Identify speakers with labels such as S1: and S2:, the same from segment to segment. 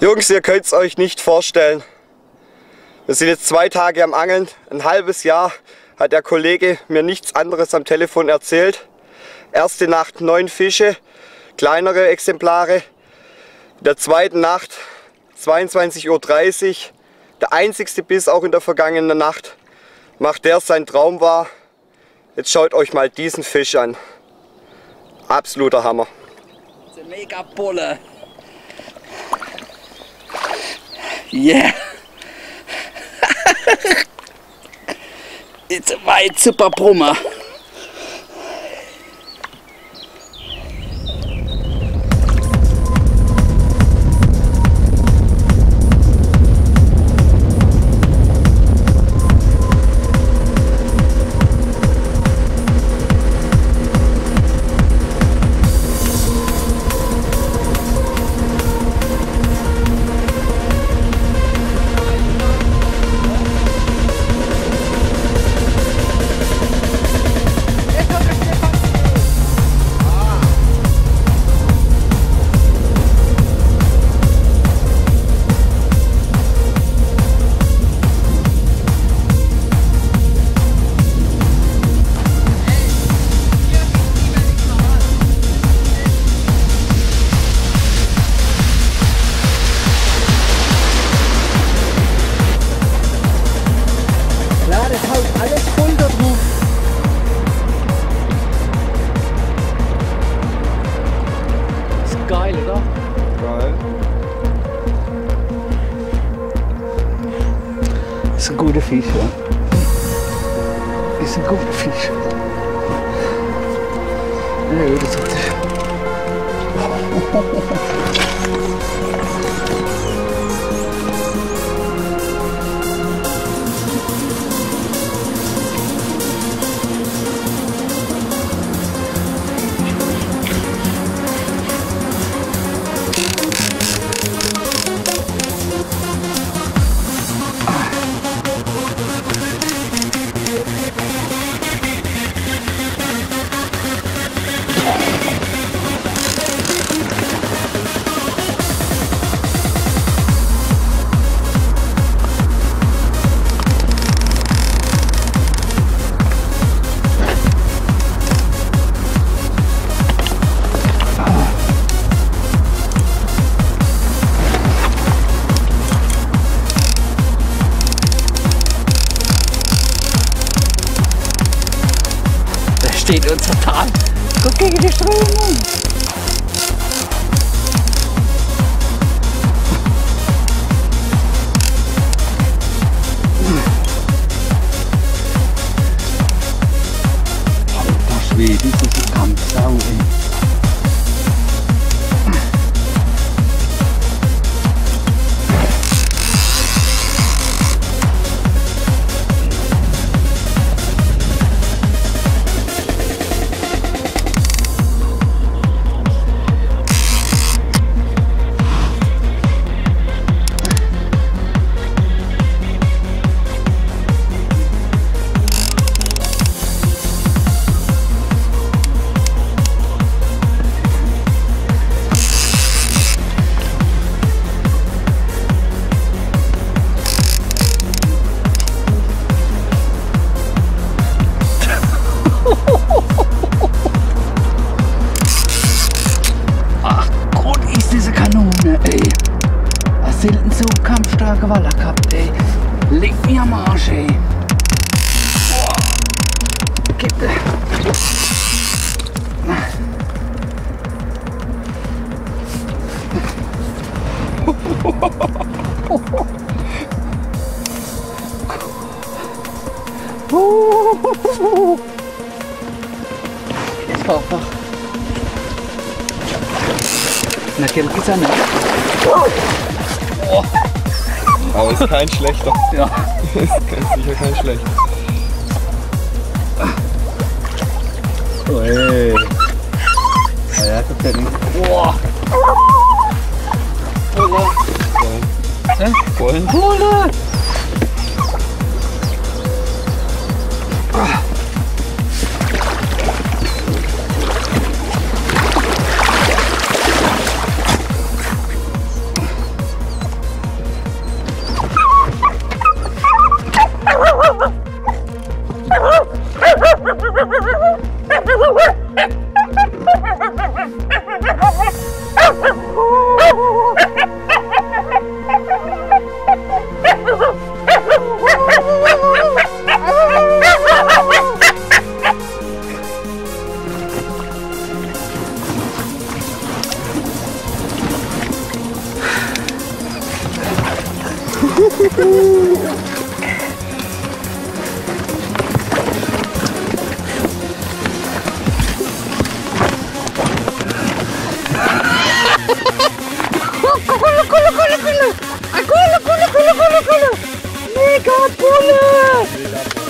S1: Jungs, ihr könnt es euch nicht vorstellen. Wir sind jetzt zwei Tage am Angeln. Ein halbes Jahr hat der Kollege mir nichts anderes am Telefon erzählt. Erste Nacht neun Fische, kleinere Exemplare. In der zweiten Nacht 22.30 Uhr, der einzigste Biss auch in der vergangenen Nacht, macht der sein Traum wahr. Jetzt schaut euch mal diesen Fisch an. Absoluter Hammer.
S2: Das ist ein mega Bulle. Yeah. It's a white super Brummer. Ist ein guter Fisch. Ja, das steht unser Tal. Guck gegen die Strömung. Alter Schwede, diese Kampfsau, ey. Ach Na, Kim, ist er nicht.
S1: Aber ist kein schlechter.
S2: Ja.
S1: Ist sicher kein schlechter.
S2: Ui. Ja, ja, guck nicht. Boah.
S1: Vorhin.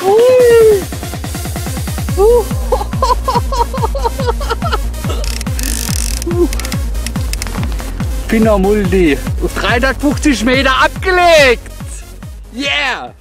S2: Bulle. Finner Muldi. Auf 350 Meter abgelegt. Yeah!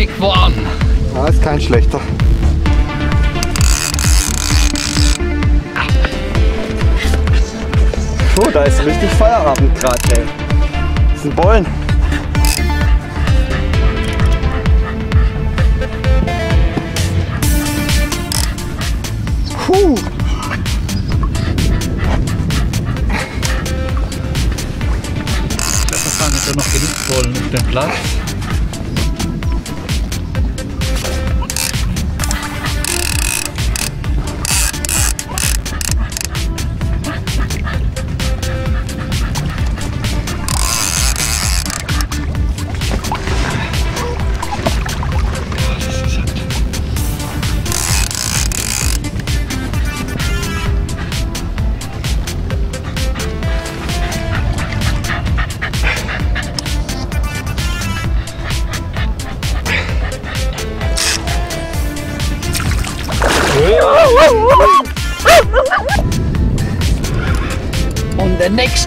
S2: Big One.
S1: Ja, ist kein schlechter. Oh, da ist richtig Feierabend gerade, ey. Das sind Bollen. Puh.
S2: Das fahren jetzt noch genug Bollen auf dem Platz.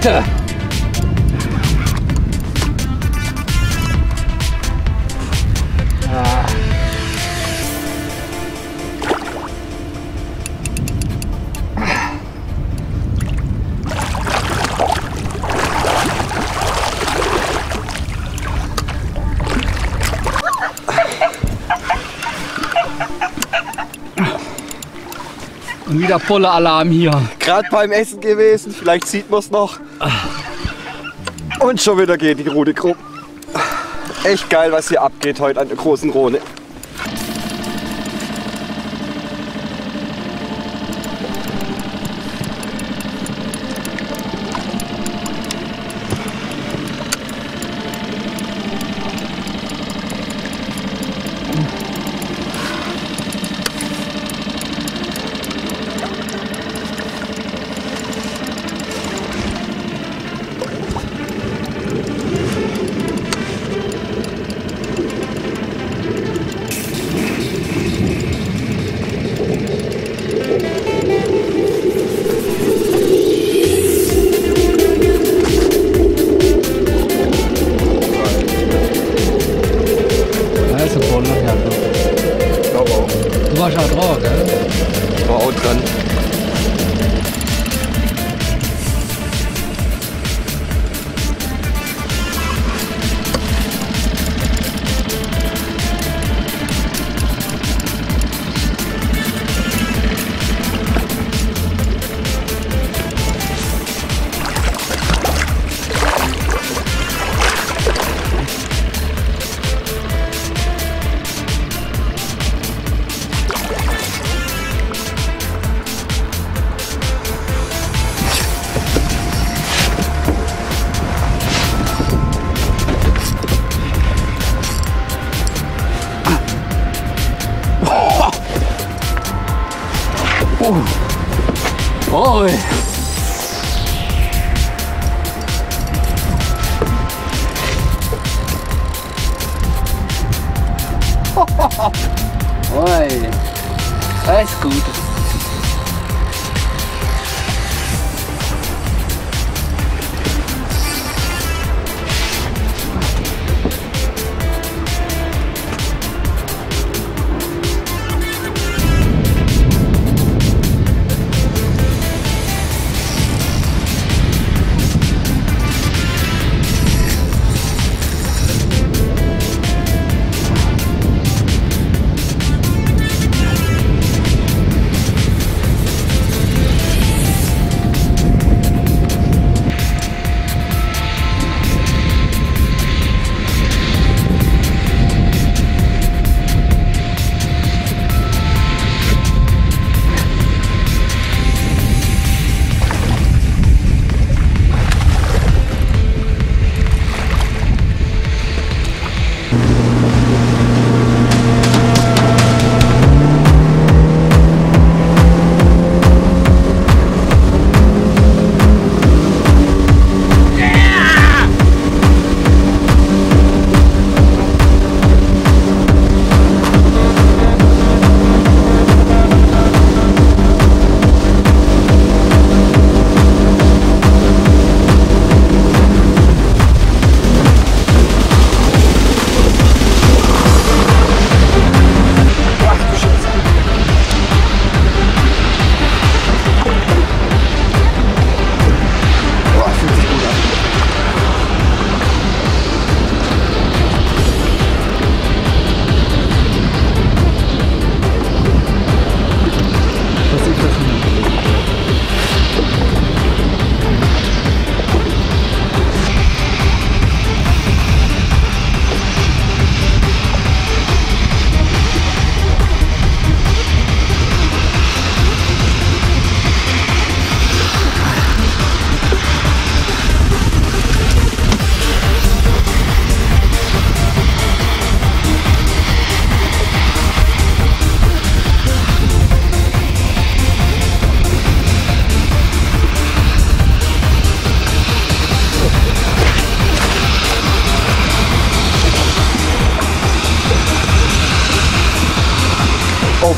S2: Ah. Und wieder voller Alarm hier.
S1: Gerade beim Essen gewesen, vielleicht sieht man es noch. Und schon wieder geht die Rute krumm. Echt geil, was hier abgeht heute an der großen Rhone. Mascha
S2: gell? Ich War auch
S1: dran.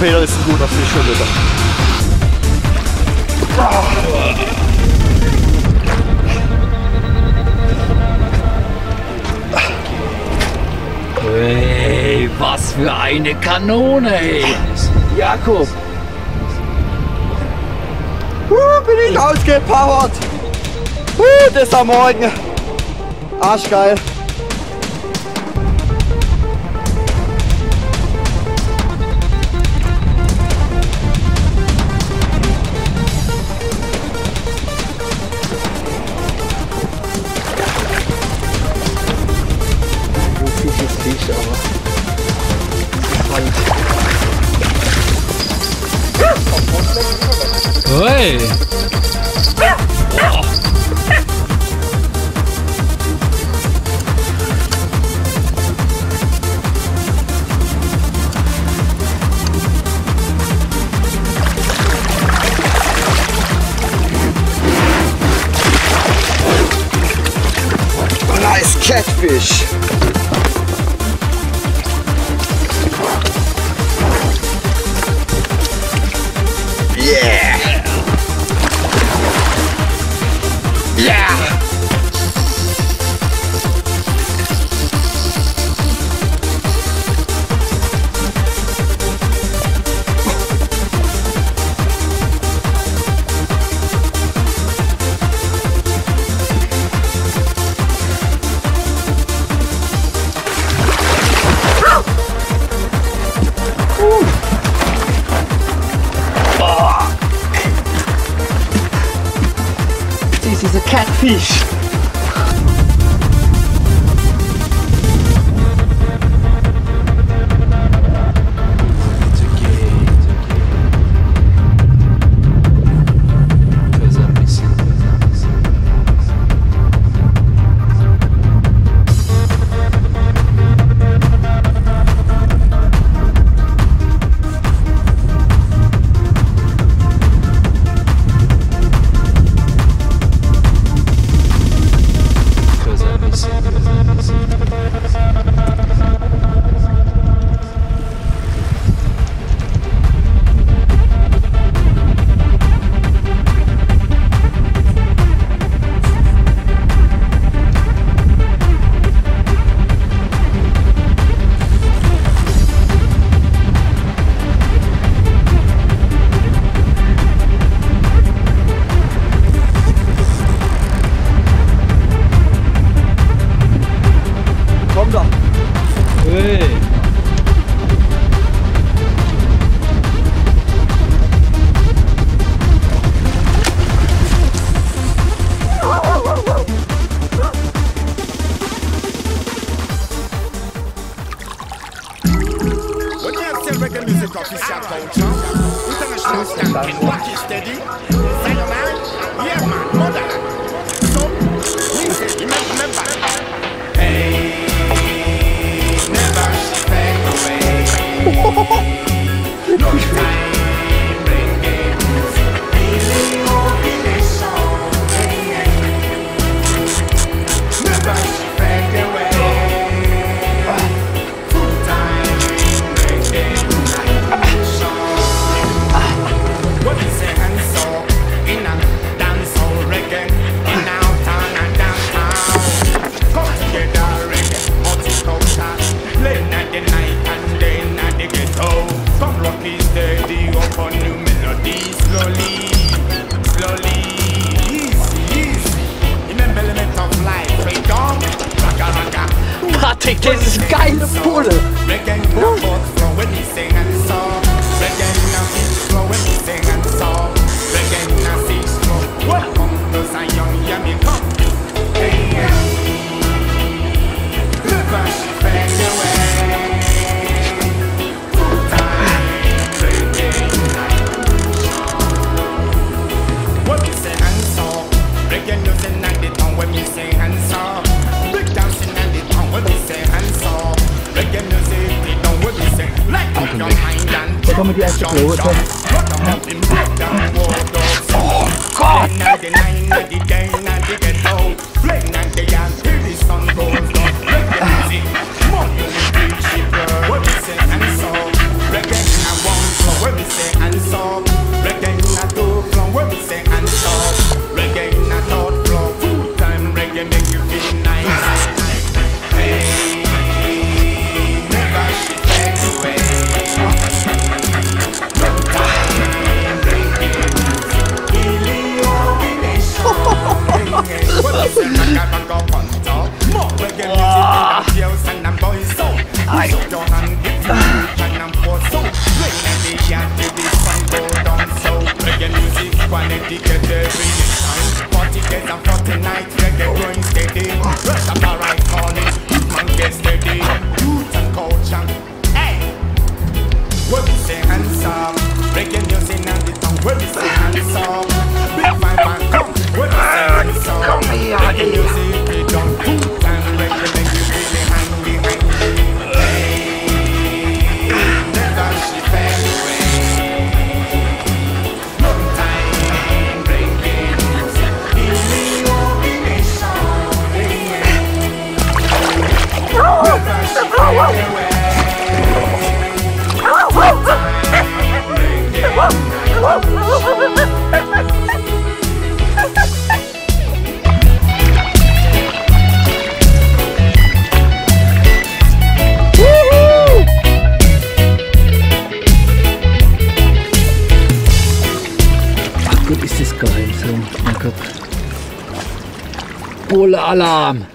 S1: Peter ist ein guter Fisch schon wieder.
S2: Hey, was für eine Kanone, ey. Jakob,
S1: Uh, bin ich ausgepowert. Uh, das am Morgen. Arschgeil. Nice catfish!
S3: Отлично. 对 Bulle Alarm.